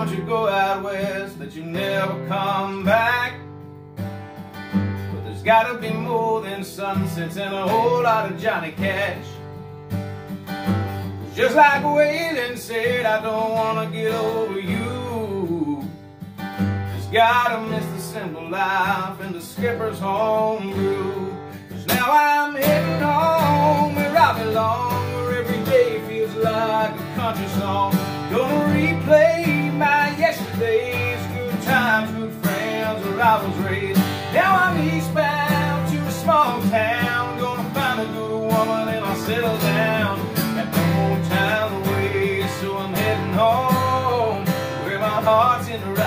once you go out west that you never come back. But there's gotta be more than sunsets and a whole lot of Johnny Cash. Just like Waylon said, I don't wanna get over you. Just gotta miss the simple life and the skipper's home brew. Cause now I'm heading home where I belong, where every day feels like a country song.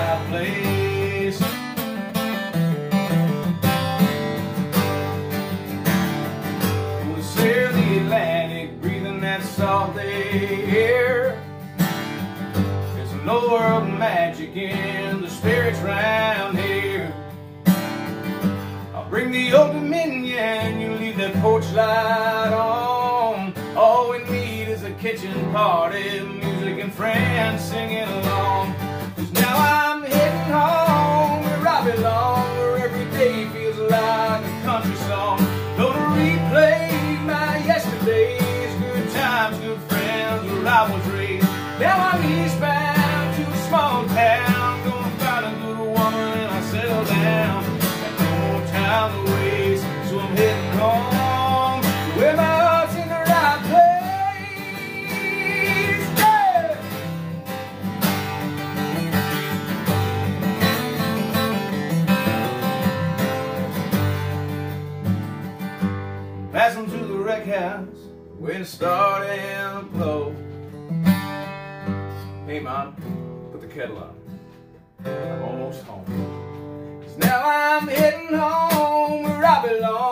Heart's in the right place. We'll sail the Atlantic, breathing that salt air. There's no world magic in the spirits round here. I'll bring the old Dominion, you leave that porch light on. All we need is a kitchen party, music and friends singing To where my heart's in the right place. Yeah! Pass them to the Wreckhouse, where to start and blow. Hey mom, put the kettle on. I'm almost home. 'Cause now I'm heading home where I belong,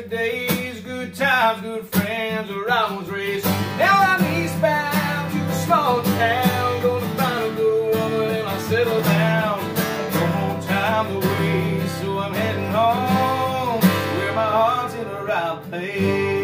my yesterdays, good times, good friends, where I was raised. Now I'm eastbound to a small town, gonna find a good woman and I'll settle down. No more time to waste, so I'm heading home where my heart's in the right place.